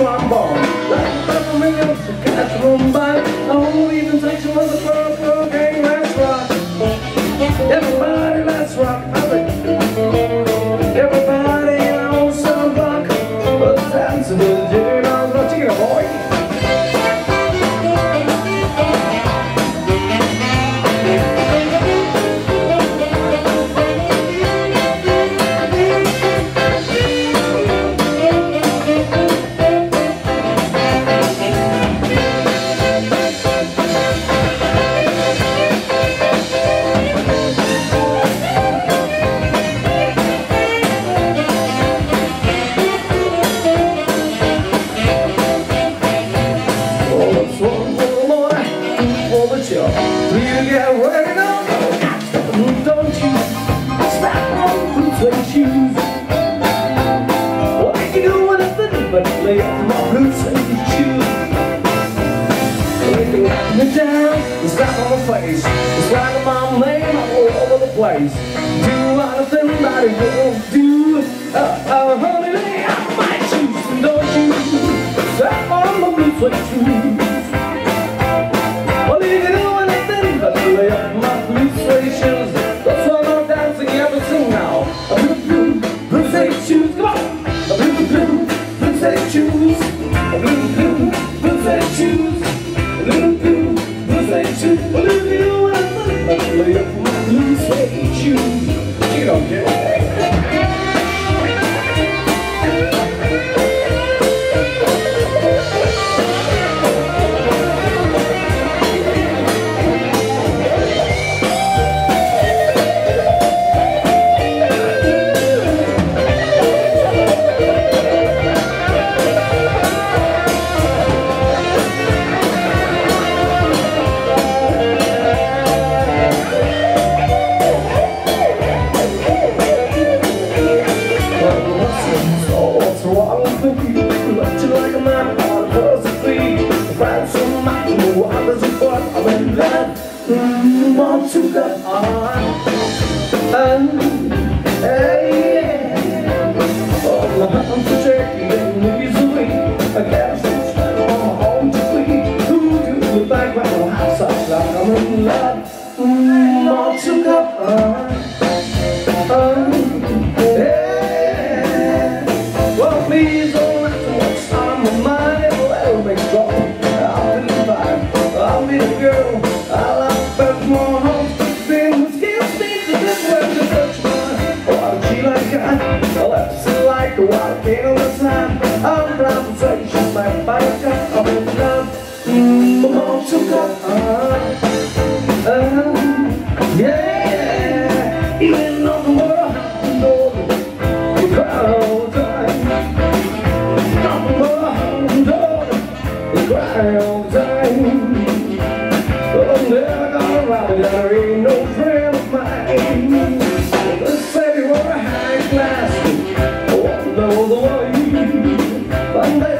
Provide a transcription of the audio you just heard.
trombone. Like Peppermint me knock me down, it's slap on my face, it's right my name, all over the place. Do anything that it won't do. to Olivia, I lay upon the stage. You don't care. Mamão took up uh, uh, Yeah Even though the world has to The crowd time Not the world know The crowd time Oh, they're gonna rob There ain't no friend of mine Let's say we were high class All over the way But